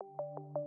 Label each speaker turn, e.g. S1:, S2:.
S1: you